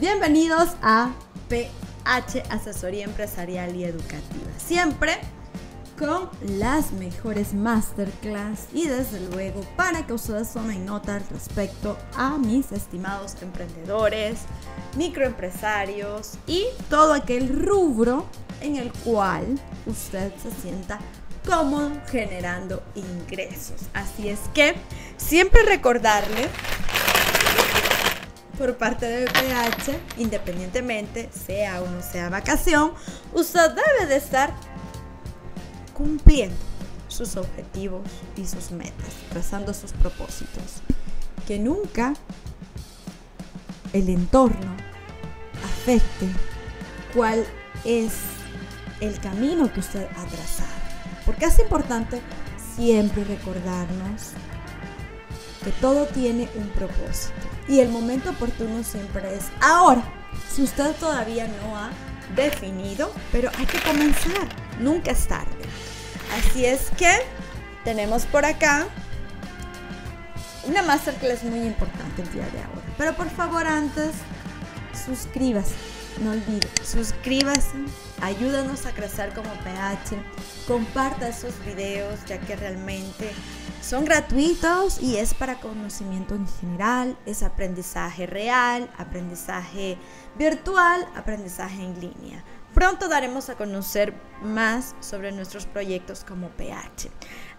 Bienvenidos a PH Asesoría Empresarial y Educativa. Siempre con las mejores masterclass y desde luego para que ustedes tomen nota respecto a mis estimados emprendedores, microempresarios y todo aquel rubro en el cual usted se sienta cómodo generando ingresos. Así es que siempre recordarle por parte de PH, independientemente sea o no sea vacación, usted debe de estar cumpliendo sus objetivos y sus metas, trazando sus propósitos. Que nunca el entorno afecte cuál es el camino que usted ha trazado. Porque es importante siempre recordarnos que todo tiene un propósito. Y el momento oportuno siempre es ahora. Si usted todavía no ha definido, pero hay que comenzar. Nunca es tarde. Así es que tenemos por acá una masterclass muy importante el día de ahora. Pero por favor antes, suscríbase. No olvide, suscríbase, ayúdanos a crecer como PH, comparta esos videos ya que realmente son gratuitos y es para conocimiento en general, es aprendizaje real, aprendizaje virtual, aprendizaje en línea. Pronto daremos a conocer más sobre nuestros proyectos como PH.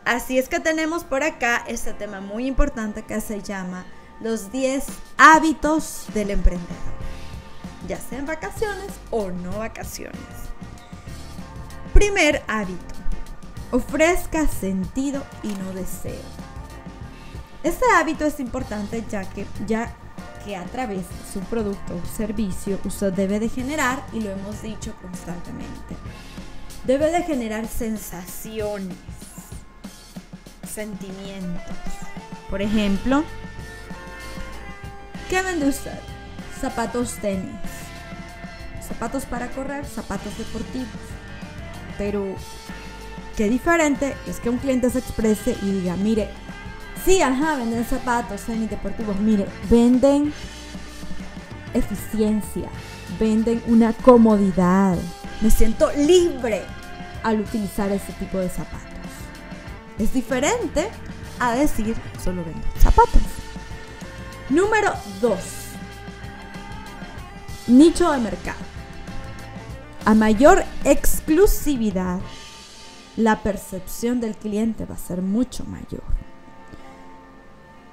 Así es que tenemos por acá este tema muy importante que se llama los 10 hábitos del emprendedor, ya sean vacaciones o no vacaciones. Primer hábito ofrezca sentido y no deseo. Este hábito es importante ya que, ya que a través de su producto o servicio usted debe de generar, y lo hemos dicho constantemente, debe de generar sensaciones, sentimientos. Por ejemplo, ¿qué vende usted? Zapatos tenis, zapatos para correr, zapatos deportivos. Pero Qué diferente es que un cliente se exprese y diga, mire, sí, ajá, venden zapatos, tenis deportivos, mire, venden eficiencia, venden una comodidad. Me siento libre al utilizar ese tipo de zapatos. Es diferente a decir, solo vendo zapatos. Número 2. Nicho de mercado. A mayor exclusividad, la percepción del cliente va a ser mucho mayor.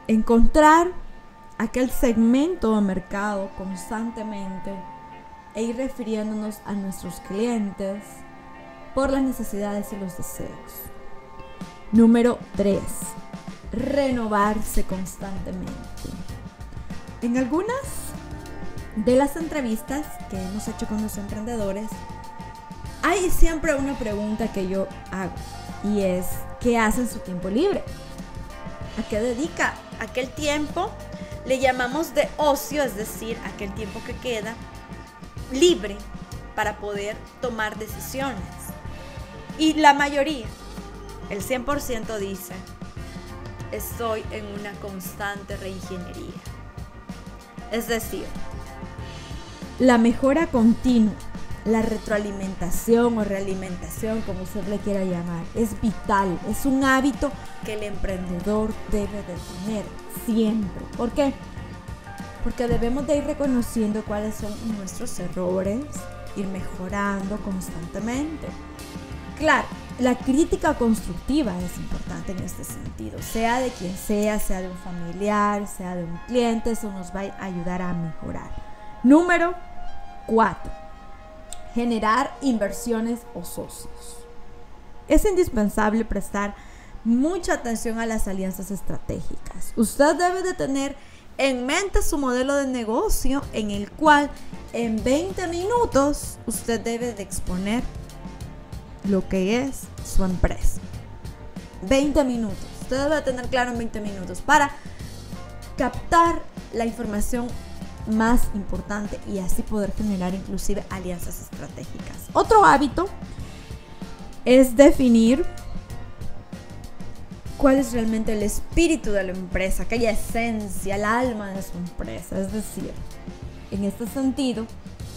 Encontrar aquel segmento de mercado constantemente e ir refiriéndonos a nuestros clientes por las necesidades y los deseos. Número 3. Renovarse constantemente. En algunas de las entrevistas que hemos hecho con los emprendedores, hay siempre una pregunta que yo hago y es, ¿qué hace en su tiempo libre? ¿A qué dedica aquel tiempo? Le llamamos de ocio, es decir, aquel tiempo que queda libre para poder tomar decisiones. Y la mayoría, el 100% dice, estoy en una constante reingeniería. Es decir, la mejora continua la retroalimentación o realimentación, como usted le quiera llamar, es vital, es un hábito que el emprendedor debe de tener siempre. ¿Por qué? Porque debemos de ir reconociendo cuáles son nuestros errores, ir mejorando constantemente. Claro, la crítica constructiva es importante en este sentido, sea de quien sea, sea de un familiar, sea de un cliente, eso nos va a ayudar a mejorar. Número 4 generar inversiones o socios. Es indispensable prestar mucha atención a las alianzas estratégicas. Usted debe de tener en mente su modelo de negocio en el cual en 20 minutos usted debe de exponer lo que es su empresa. 20 minutos. Usted debe de tener claro en 20 minutos para captar la información más importante y así poder generar inclusive alianzas estratégicas. Otro hábito es definir cuál es realmente el espíritu de la empresa, aquella esencia, el alma de su empresa. Es decir, en este sentido,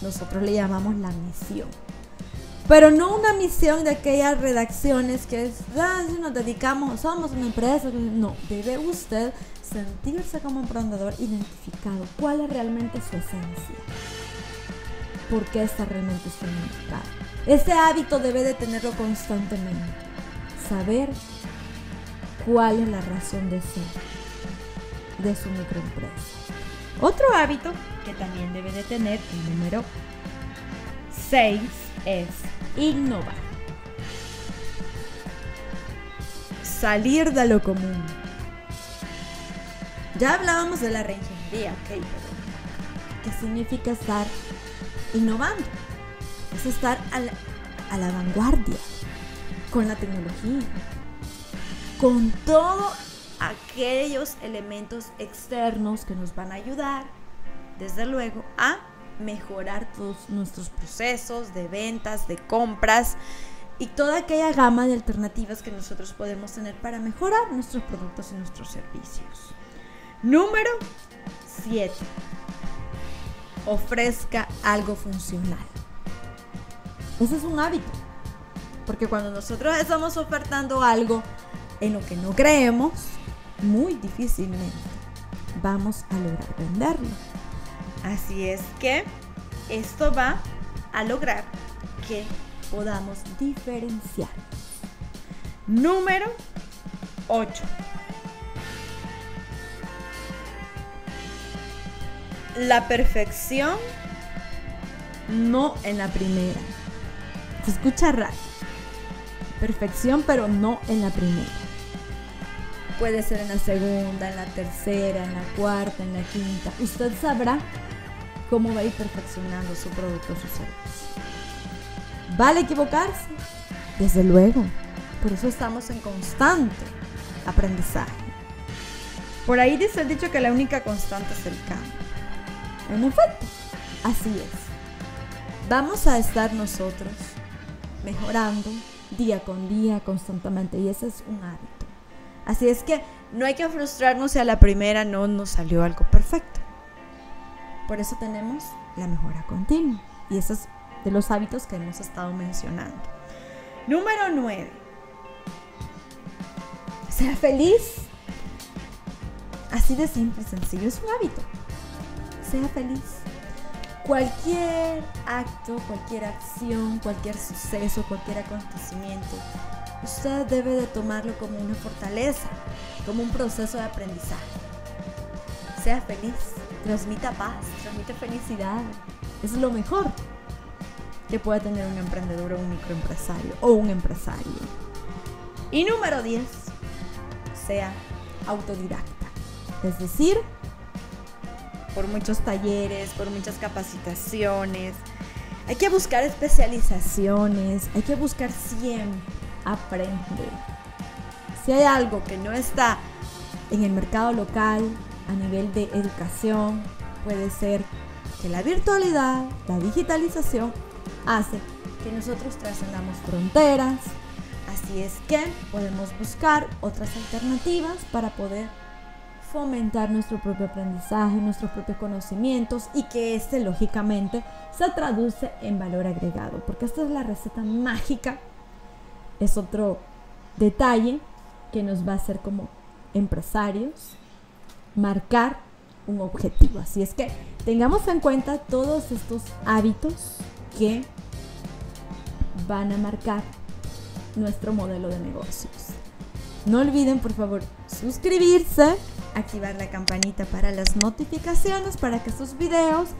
nosotros le llamamos la misión. Pero no una misión de aquellas redacciones que es, ah, si nos dedicamos, somos una empresa. No, debe usted sentirse como emprendedor identificado. ¿Cuál es realmente su esencia? ¿Por qué está realmente su mercado? Ese hábito debe de tenerlo constantemente. Saber cuál es la razón de ser de su microempresa. Otro hábito que también debe de tener, el número 6, es innovar. Salir de lo común. Ya hablábamos de la reingeniería, ok, ¿qué significa estar innovando? Es estar a la, a la vanguardia con la tecnología, con todos aquellos elementos externos que nos van a ayudar, desde luego, a mejorar todos nuestros procesos de ventas, de compras y toda aquella gama de alternativas que nosotros podemos tener para mejorar nuestros productos y nuestros servicios. Número 7. Ofrezca algo funcional. Ese es un hábito. Porque cuando nosotros estamos ofertando algo en lo que no creemos, muy difícilmente vamos a lograr venderlo. Así es que esto va a lograr que podamos diferenciar. Número 8. La perfección no en la primera. Se escucha raro. Perfección, pero no en la primera. Puede ser en la segunda, en la tercera, en la cuarta, en la quinta. Usted sabrá cómo va a ir perfeccionando su producto su servicio. ¿Vale equivocarse? Desde luego. Por eso estamos en constante aprendizaje. Por ahí dice el dicho que la única constante es el cambio. En efecto, así es. Vamos a estar nosotros mejorando día con día, constantemente, y ese es un hábito. Así es que no hay que frustrarnos si a la primera no nos salió algo perfecto. Por eso tenemos la mejora continua. Y eso es de los hábitos que hemos estado mencionando. Número 9. Sea feliz. Así de simple sencillo. Es un hábito. Sea feliz. Cualquier acto, cualquier acción, cualquier suceso, cualquier acontecimiento, usted debe de tomarlo como una fortaleza, como un proceso de aprendizaje. Sea feliz transmita paz, transmite felicidad. Es lo mejor que puede tener un emprendedor o un microempresario o un empresario. Y número 10, sea autodidacta. Es decir, por muchos talleres, por muchas capacitaciones. Hay que buscar especializaciones, hay que buscar siempre aprender. Si hay algo que no está en el mercado local, a nivel de educación, puede ser que la virtualidad, la digitalización, hace que nosotros trascendamos fronteras. Así es que podemos buscar otras alternativas para poder fomentar nuestro propio aprendizaje, nuestros propios conocimientos y que este lógicamente se traduce en valor agregado, porque esta es la receta mágica, es otro detalle que nos va a hacer como empresarios marcar un objetivo. Así es que tengamos en cuenta todos estos hábitos que van a marcar nuestro modelo de negocios. No olviden por favor suscribirse, activar la campanita para las notificaciones para que estos videos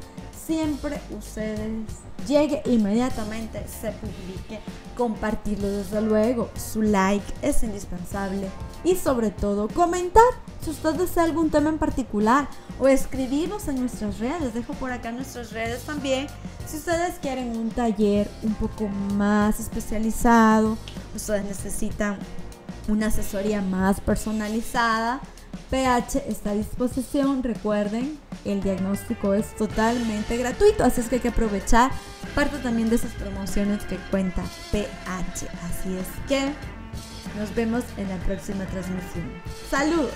siempre ustedes llegue inmediatamente, se publique, compartirlo desde luego. Su like es indispensable y sobre todo comentar si usted desea algún tema en particular o escribirnos en nuestras redes. Dejo por acá nuestras redes también. Si ustedes quieren un taller un poco más especializado, ustedes necesitan una asesoría más personalizada, PH está a disposición. Recuerden, el diagnóstico es totalmente gratuito, así es que hay que aprovechar parte también de esas promociones que cuenta PH. Así es que nos vemos en la próxima transmisión. Saludos.